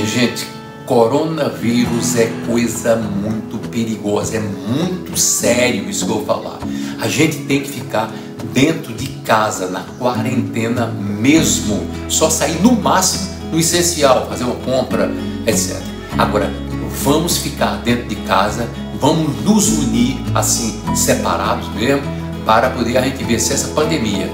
Minha gente, coronavírus é coisa muito perigosa, é muito sério isso que eu vou falar. A gente tem que ficar dentro de casa, na quarentena mesmo, só sair no máximo no essencial, fazer uma compra, etc. Agora, vamos ficar dentro de casa, vamos nos unir assim, separados mesmo, para poder a gente vencer essa pandemia.